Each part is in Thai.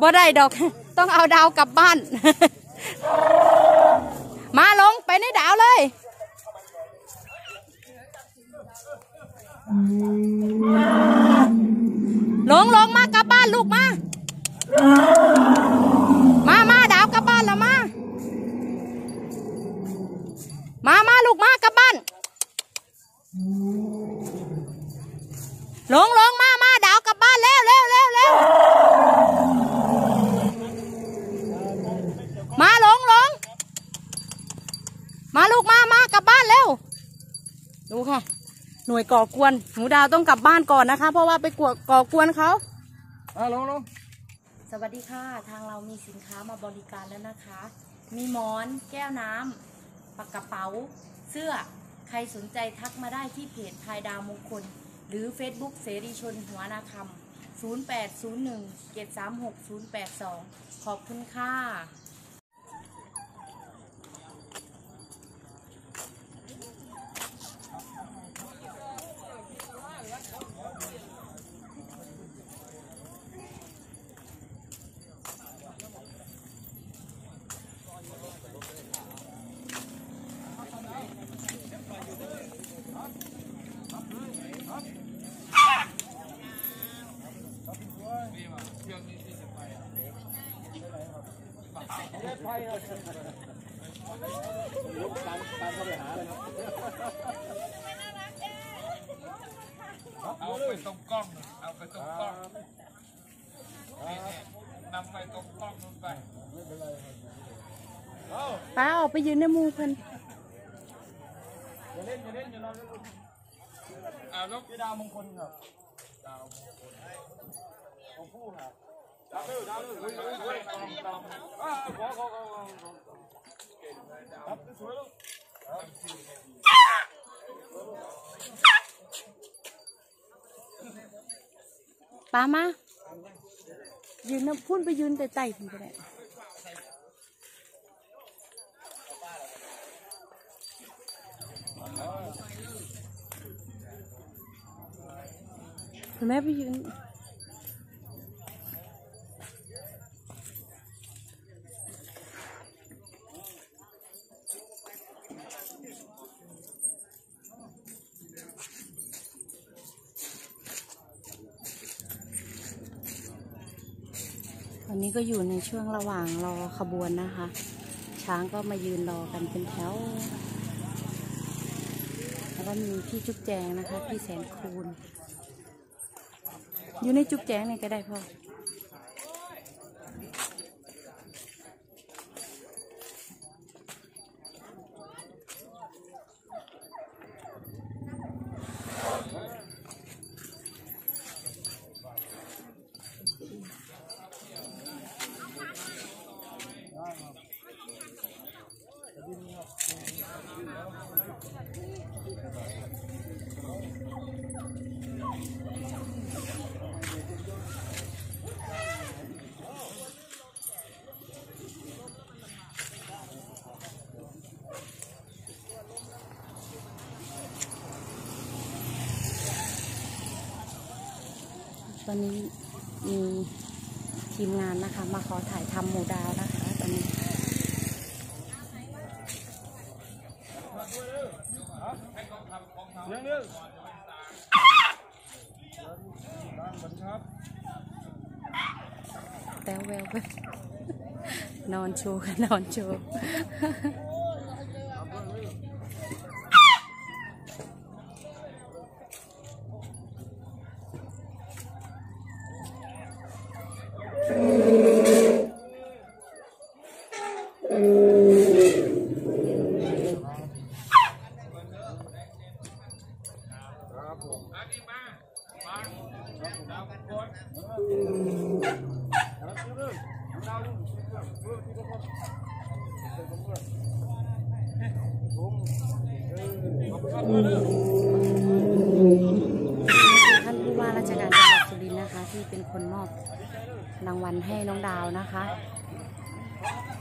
บ่ได้ดอก ต้องเอาดาวกลับบ้าน มาลงไปในดาวเลยลงลงมากลับบ้านลูกมา มามาดาวกลับบ้านแล้วมา มามาลูกมากลับบ้านลงลงมามาดาวกลับบ้านเร็วเร็วเร็วเร็วมาลงลงมาลูกมามากลับบ้านเร็ว ดูค่ะ ห น่วยก่อกวนหนูดาวต้องกลับบ้านก่อนนะคะ เพราะว่าไปกวก่อกวนเขาอะลงลงสวัสดีค่ะ ทางเรามีสินค้ามาบริการแล้วนะคะ มีหมอน แก้วน้ำปากกระเป๋า เสื้อ ใครสนใจทักมาได้ที่เพจพายดาวมงคล หรือ Facebook เสรีชนหัวนาคำ0801 736 082 ขอบคุณค่ะ เอาไปตรงกล้อง เอาไปตรงกล้องนี่เนี่ยนำไปตรงกล้องลงไปป้าออกไปยืนในหมูเพิ่นอย่าเล่นอย่าเล่นอย่านอนเล่นลูกเอาลูกพี่ดาวมงคลครับ ดาวมงคลของผู้ครับ ป้ามายืนนะพุ่นไปยืนแต่ไต่พุ่นไปได้คุณแม่ไปยืน อนนี้ก็อยู่ในช่วงระหว่างรอขบวนนะคะ ช้างก็มายืนรอกันเป็นแถว แล้วก็มีพี่จุ๊บแจงนะคะ พี่แสนคูณ อยู่ในจุ๊บแจงนี่ก็ได้พ่อ ตอนนี้มีทีมงานนะคะ มาขอถ่ายทำหมูดาวนะคะ ตอนนี้เรื่องเรื่องดังเหมือนครับแต้วแววไปนอนโชว์กันนอนโชว์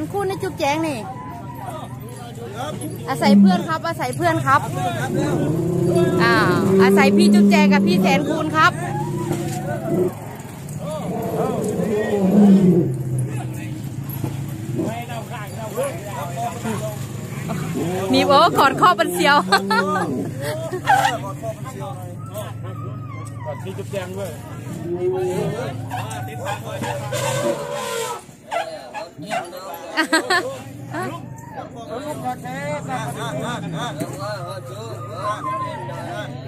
นคู่นี่จุ๊บแจงนี่ อาศัยเพื่อนครับ อาศัยเพื่อนครับอ่าอาศัยพี่จุ๊บแจงกับพี่แสนคูนครับมีโอ้กอดข้อเป็นเซียวกอดพี่จุ๊บแจงด้วย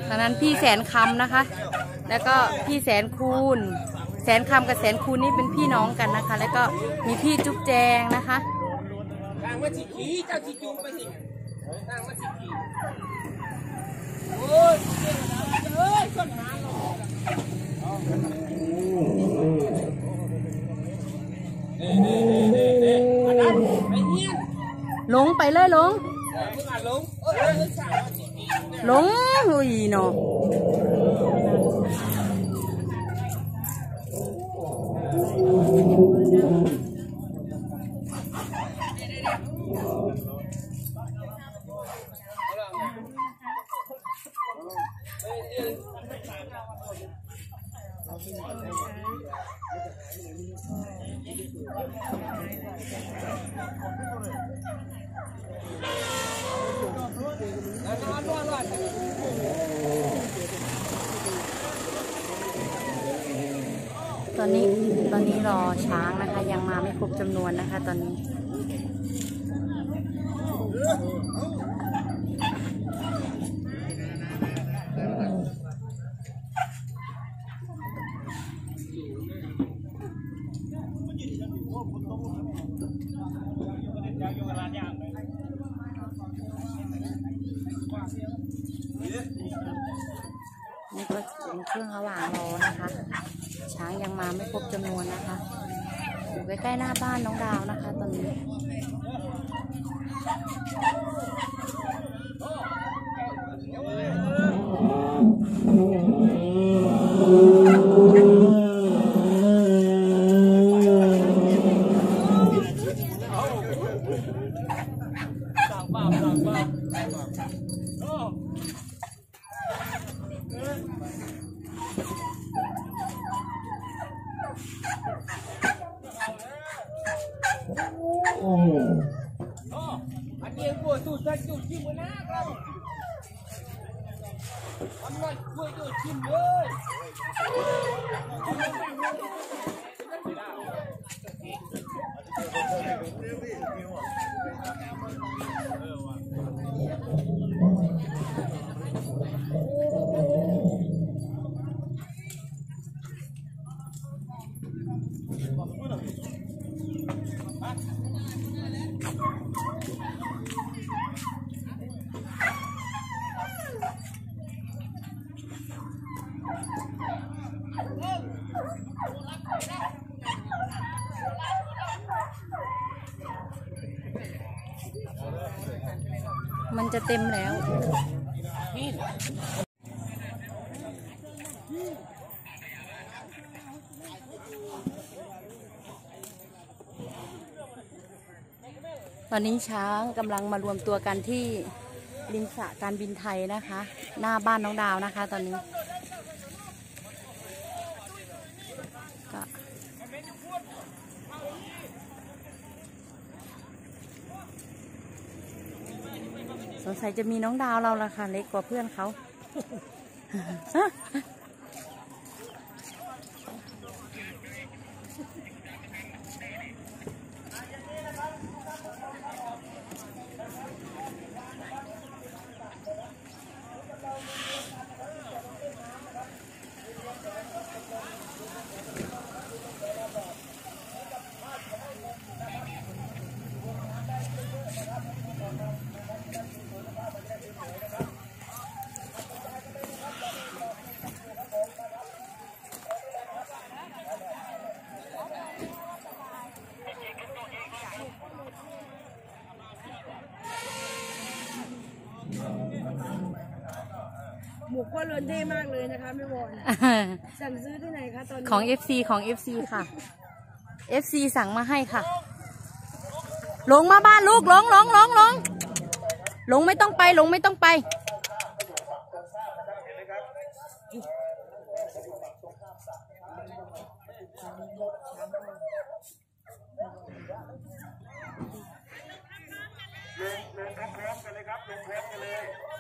ตอนนั้นพี่แสนคำนะคะ แล้วก็พี่แสนคูณ แสนคำกับแสนคูณนี่เป็นพี่น้องกันนะคะ แล้วก็มีพี่จุ๊บแจงนะคะทางมาสิขี่เจ้าสิจูงไปสิทางมาสิขี่โอ้ยเอ้ยคนหาเรานี่นี่นี่นี่นี่ ลงไปเลยหลงมึงอะลงเอ้ยเอ้ยสาวสิขี่หลงอุ้ยเนาะ อนนี้ตอนนี้รอช้างนะคะ ยังมาไม่ครบจำนวนนะคะ ตอนนี้นี่ก็เป็นเครื่องระหว่างรอนะคะ ช้างยังมาไม่ครบจำนวนนะคะอยู่ใกล้ๆหน้าบ้านน้องดาวนะคะ ตอนนี้ ตู้ตัดตู้จิ้มนะเราอันนั้นกลัวตู้จิ้มเลย เต็มแล้วตอนนี้ช้างกำลังมารวมตัวกันที่ริมสระการบินไทยนะคะ หน้าบ้านน้องดาวนะคะ ตอนนี้ สัยจะมีน้องดาวเราละค่ะ เล็กกว่าเพื่อนเขา ฮะ กล้วยล้นเท่มากเลยนะคะแม่วอนสั่งซื้อที่ไหนคะตอนนี้ของ FC ของ FC ค่ะ FC สั่งมาให้ค่ะ ลงมาบ้านลูกลงลงลงลงลงไม่ต้องไปลงไม่ต้องไป ลงลงพร้อมๆกันเลยครับลงพร้อมกันเลย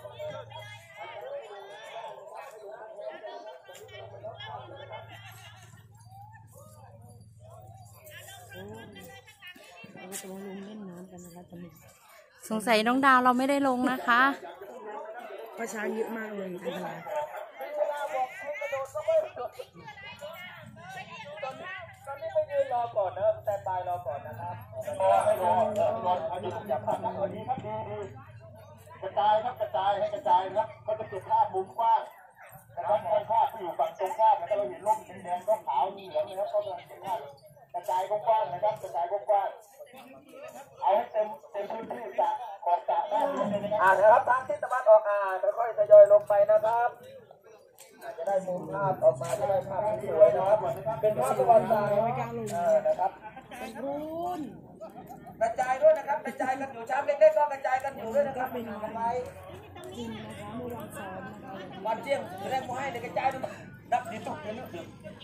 เราจะมาลงเล่นน้ำกันนะคะตอนนี้สงสัยน้องดาวเราไม่ได้ลงนะคะเพราะช้างเยอะมากเลยอันตรายตอนนี้ไปยืนรอก่อนนะสแตนบายรอก่อนนะครับรอให้รอรอรออันนี้จับภาพนะอันนี้ครับดีดีกระจายครับกระจายให้กระจายนะครับก็จะเก็บภาพมุมกว้างนะครับให้ภาพที่อยู่ฝั่งตรงข้ามนะครับเราเห็นร่มสีแดงก็ขาวมีเหลืองนะครับก็จะเห็นภาพกระจายกว้างๆนะครับกระจายกว้างๆ เอาให้เต็มเต็มพื้นที่จากขอบจากด้านนี้เลยนะครับอ่านะครับทางทิศตะวันออกอ่าค่อยๆทยอยลงไปนะครับอาจจะได้มุมภาพออกมาจะได้ภาพที่สวยนะครับเป็นภาพประวัติศาสตร์นะครับรุนกระจายด้วยนะครับกระจายกันอยู่ช้างเล็กๆก็กระจายกันอยู่ด้วยนะครับไป นะคะวันเที่ยงแรกมาให้เลยกระจายด้วยนับดีตุกเลยนะ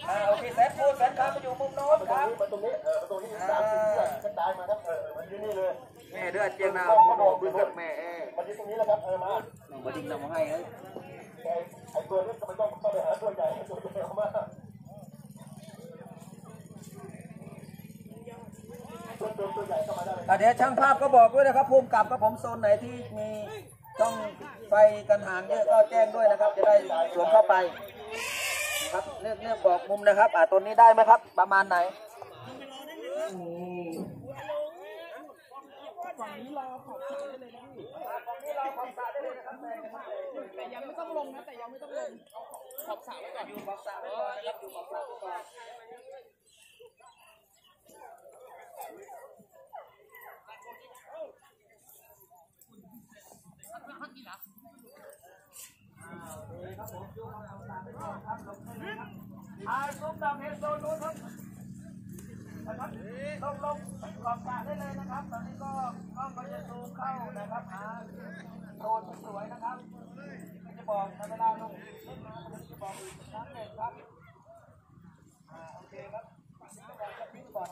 อ่าโอเคแสนโพแสนคามมาอยู่มุมโน้นครับมาตรงนี้เออตรงนี้สามสี่เชือกกระจายมาครับเออมันอยู่นี่เลยแม่เดือดเจียงนาผมบอกคุณแม่เออมันอยู่ตรงนี้แหละครับเออมามาดิ้งนำมาให้เอ้ยไอ้ตัวนี้ก็ไม่ต้องเข้าไปหาตัวใหญ่ตัวใหญ่มาตัวใหญ่เข้ามาได้เลยอะเดี๋ยวช่างภาพก็บอกด้วยนะครับภูมิกับกับผมโซนไหนที่มี ต้องไฟกันห่างเยอะก็แจ้งด้วยนะครับ จะได้สวมเข้าไปนะครับเลือกเลือกบอกมุมนะครับ อ่าตัวนี้ได้ไหมครับ ประมาณไหนแต่ยังไม่ต้องลงนะแต่ยังไม่ต้องลงขอบสระไว้ก่อนอยู่ขอบสระไว้ก่อนนะครับอยู่ขอบสระไว้ก่อน อ่าซุปดำเฮโซนนู้นครับนะครับลงลงขอบสระได้เลยนะครับ ตอนนี้ก็กล้องก็จะซูมเข้านะครับหาโซนสวยนะครับก็จะบอกในเวลาลงเล่นน้ำจะบอกอีกครั้งหนึ่งครับอ่าโอเคครับอน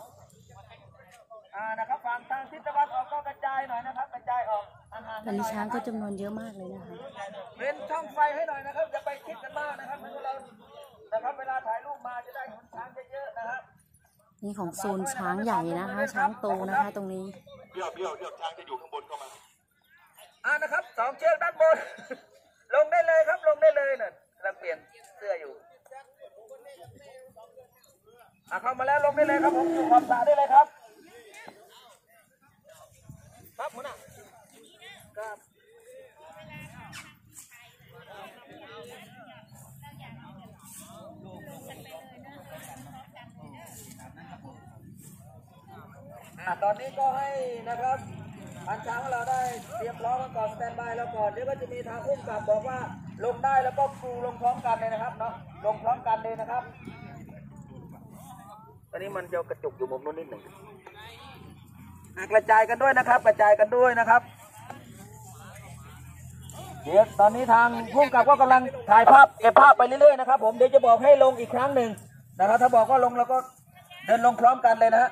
อ่านะครับฝั่งทางทิศตะวันออกก็กระจายหน่อยนะครับ กระจายออก ตอนนี้ช้างก็จำนวนเยอะมากเลยนะคะเว้นช่องไฟให้หน่อยนะครับอย่าไปคิดกันมากนะครับเหมือนเรานะครับเวลาถ่ายรูปมาจะได้เห็นช้างเยอะๆนะครับนี่ของโซนช้างใหญ่นะคะ ช้างโตนะคะ ตรงนี้เบี้ยวเบี้ยวเบี้ยวช้างจะอยู่ข้างบนเข้ามาอ่านะครับสองเชือกด้านบน ลงได้เลยครับลงได้เลยน่ะกำลังเปลี่ยนเสื้ออยู่อะเข้ามาแล้วลงได้เลยครับผมอยู่ขอบสระได้เลยครับครับหัวหน้า ครับอะตอนนี้ก็ให้นะครับพันช้างของเราได้เตรียมพร้อมกันก่อนสแตนบายแล้วก่อนเดี๋ยวก็จะมีทางพุ่มกับบอกว่าลงได้แล้วก็ครูลงพร้อมกันเลยนะครับเนาะลงพร้อมกันเลยนะครับ ตอนนี้มันจะกระจุกอยู่มุมนู้นนิดหนึ่งอะกระจายกันด้วยนะครับ กระจายกันด้วยนะครับ เดี๋ยวตอนนี้ทางพุ่มกับก็กำลังถ่ายภาพเก็บภาพไปเรื่อยๆนะครับผมเดี๋ยวจะบอกให้ลงอีกครั้งหนึ่งนะครับถ้าบอกว่าลงแล้วก็เดินลงพร้อมกันเลยนะฮะ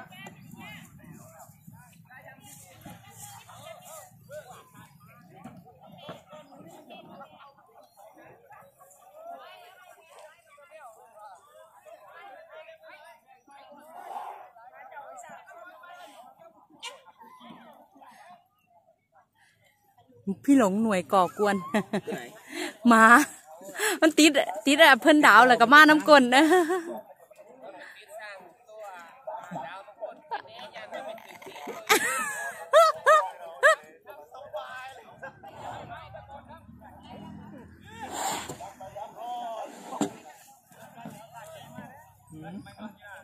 พี่หลงหน่วยก่อกวนหมา มันติดติดอะเพิ่นดาวแล้วก็มาน้ำกลนนะ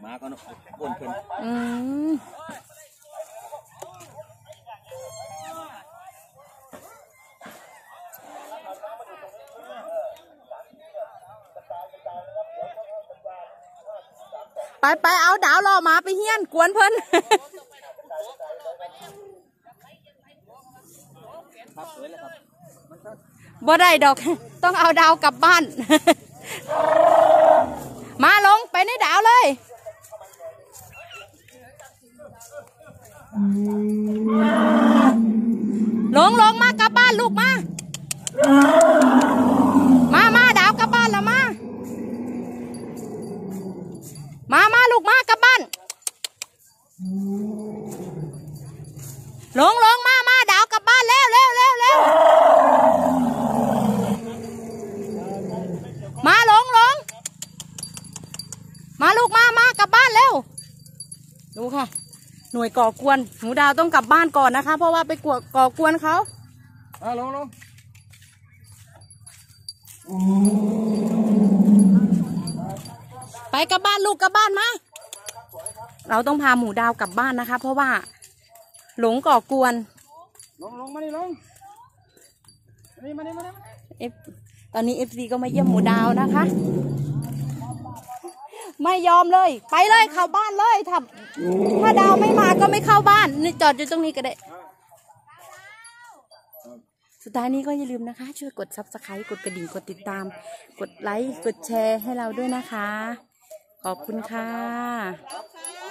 มาก็บนขึ้นอืม ไปไปเอาดาวรอหมาไปเฮียนกวนเพิ่นบ่ได้ดอก ต้องเอาดาวกลับบ้าน มาลงไปในดาวเลยลงลงมากลับบ้านลูกมามาดาวกลับบ้านแล้วมา มามาลูกมากลับบ้านลงลงมามาดาวกลับบ้านเร็วเร็วเร็วเร็วมาลงลงมาลูกมามากลับบ้านเร็วดูค่ะ หน่วยก่อกวนหนูดาวต้องกลับบ้านก่อนนะคะ เพราะว่าไปกวก่อกวนเขาอะลงลง ไปกลับบ้านลูกกลับบ้านมาเราต้องพาหนูดาวกลับบ้านนะคะ เพราะว่า หลงก่อกวน ลงลงมานี่ลงมานี่มานี่มานี่มานี่เอฟตอนนี้ FC ก็มาเยี่ยมหนูดาวนะคะ ไม่ยอมเลย ไปเลยเข้าบ้านเลยถ้าถ้าดาวไม่มาก็ไม่เข้าบ้านนี่จอดอยู่ตรงนี้ก็ได้ สุดท้ายนี้ก็อย่าลืมนะคะ ช่วยกด subscribe กดกระดิ่งกดติดตาม กดไลค์กดแชร์ให้เราด้วยนะคะ ขอบคุณค่ะ